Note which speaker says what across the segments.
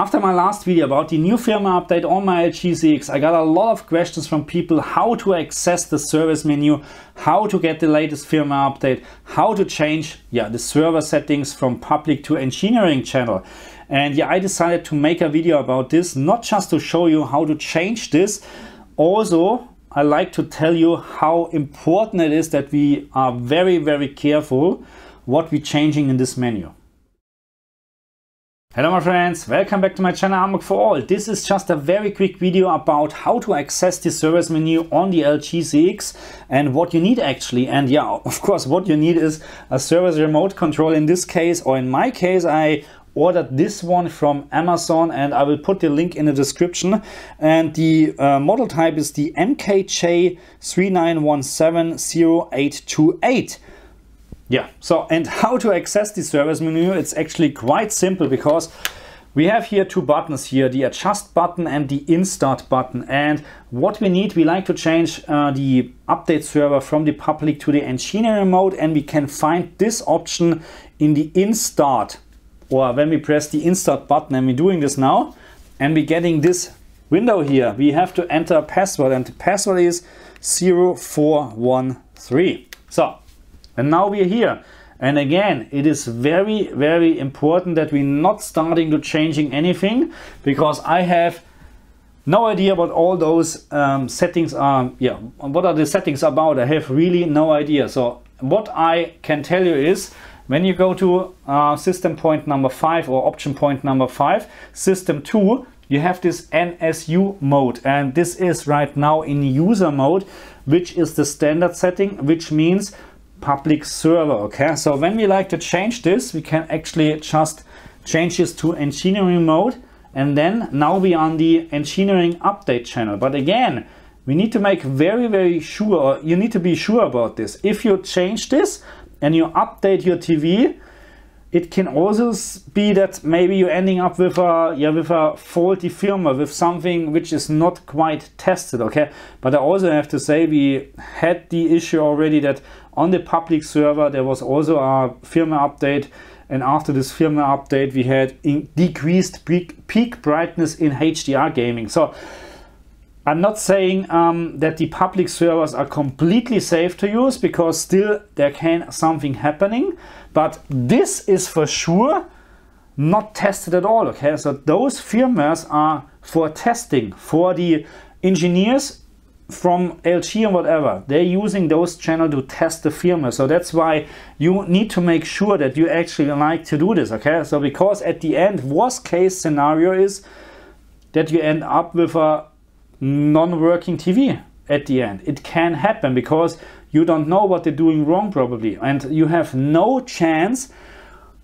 Speaker 1: After my last video about the new firmware update on my LG CX, I got a lot of questions from people how to access the service menu, how to get the latest firmware update, how to change yeah, the server settings from public to engineering channel. And yeah, I decided to make a video about this, not just to show you how to change this, also I like to tell you how important it is that we are very, very careful what we're changing in this menu. Hello my friends, welcome back to my channel Hamburg for All. This is just a very quick video about how to access the service menu on the LG CX and what you need actually. And yeah, of course what you need is a service remote control in this case, or in my case I ordered this one from Amazon and I will put the link in the description. And the uh, model type is the MKJ39170828. Yeah, so and how to access the service menu, it's actually quite simple because we have here two buttons here, the adjust button and the instart button. And what we need, we like to change uh, the update server from the public to the engineering mode and we can find this option in the instart or when we press the instart button and we're doing this now and we're getting this window here, we have to enter a password and the password is 0413. So and now we're here. And again, it is very, very important that we're not starting to changing anything because I have no idea what all those um, settings are. Yeah, what are the settings about? I have really no idea. So what I can tell you is when you go to uh, system point number five or option point number five, system two, you have this NSU mode and this is right now in user mode, which is the standard setting, which means public server okay? So when we like to change this we can actually just change this to engineering mode and then now we are on the engineering update channel. But again we need to make very very sure you need to be sure about this. If you change this and you update your TV it can also be that maybe you're ending up with a yeah with a faulty firmware with something which is not quite tested okay? But i also have to say we had the issue already that on the public server there was also a firmware update. And after this firmware update we had decreased peak, peak brightness in hdr gaming. So I'm not saying um, that the public servers are completely safe to use because still there can something happening, but this is for sure not tested at all. Okay, so those firmwares are for testing for the engineers from LG and whatever. They're using those channels to test the firmware. So that's why you need to make sure that you actually like to do this. Okay, so because at the end, worst case scenario is that you end up with a non-working TV at the end. It can happen because you don't know what they're doing wrong probably and you have no chance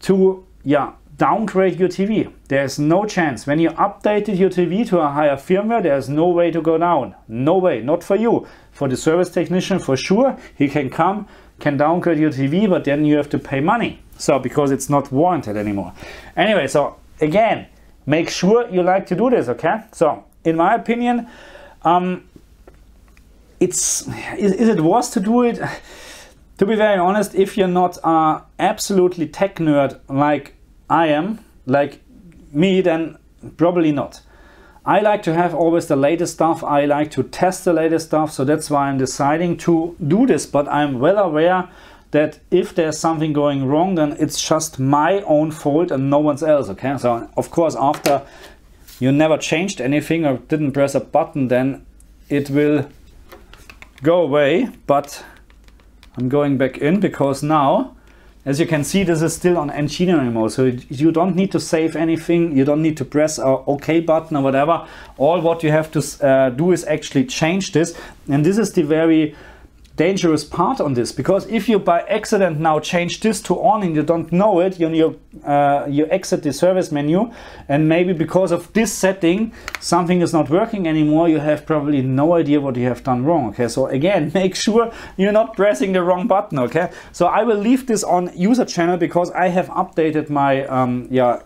Speaker 1: to yeah downgrade your TV. There's no chance. When you updated your TV to a higher firmware, there's no way to go down. No way, not for you. For the service technician, for sure, he can come, can downgrade your TV, but then you have to pay money. So, because it's not warranted anymore. Anyway, so again, make sure you like to do this, okay? So, in my opinion, um, it's is, is, it worth to do it? To be very honest, if you're not uh, absolutely tech nerd like I am, like me, then probably not. I like to have always the latest stuff. I like to test the latest stuff. So that's why I'm deciding to do this. But I'm well aware that if there's something going wrong, then it's just my own fault and no one's else. Okay. So of course, after you never changed anything or didn't press a button, then it will go away. But I'm going back in because now, as you can see, this is still on engineering mode. So you don't need to save anything. You don't need to press a OK button or whatever. All what you have to uh, do is actually change this. And this is the very dangerous part on this because if you by accident now change this to on and you don't know it you you, uh, you exit the service menu and maybe because of this setting something is not working anymore you have probably no idea what you have done wrong okay? So again make sure you're not pressing the wrong button okay? So I will leave this on user channel because I have updated my um, yeah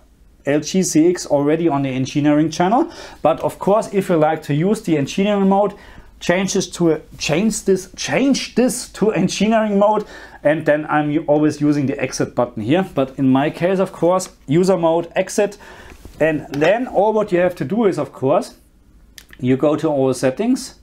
Speaker 1: LG CX already on the engineering channel. But of course if you like to use the engineering mode change this to change this change this to engineering mode and then I'm always using the exit button here but in my case of course user mode exit And then all what you have to do is, of course, you go to all settings,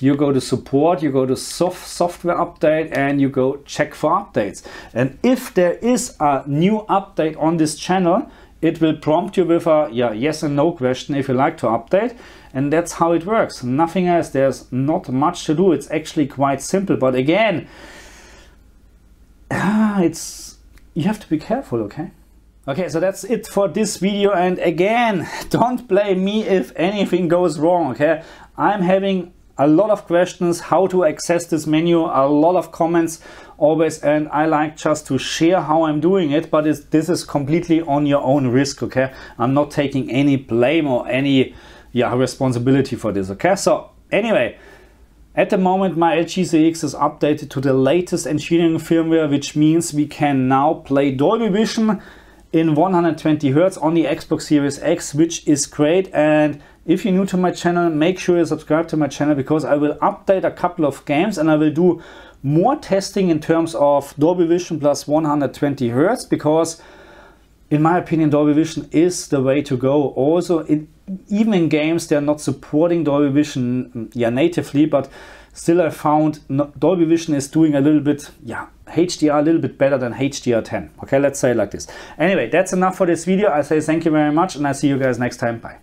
Speaker 1: you go to support, you go to soft software update, and you go check for updates. And if there is a new update on this channel, it will prompt you with a yeah, yes and no question if you like to update. And that's how it works. Nothing else. There's not much to do. It's actually quite simple. But again, ah, it's you have to be careful, okay? Okay, so that's it for this video. And again, don't blame me if anything goes wrong, okay? I'm having a lot of questions how to access this menu, a lot of comments always, and I like just to share how I'm doing it, but this is completely on your own risk, okay? I'm not taking any blame or any yeah, responsibility for this, okay? So anyway, at the moment, my LG CX is updated to the latest engineering firmware, which means we can now play Dolby Vision in 120 Hertz on the Xbox Series X, which is great. And if you're new to my channel, make sure you subscribe to my channel because I will update a couple of games and I will do more testing in terms of Dolby Vision plus 120 Hertz because in my opinion, Dolby Vision is the way to go. Also, in, even in games, they're not supporting Dolby Vision mm, yeah, natively, but still I found Dolby Vision is doing a little bit, yeah, HDR a little bit better than HDR10. Okay, let's say it like this. Anyway, that's enough for this video. I say thank you very much and I see you guys next time. Bye.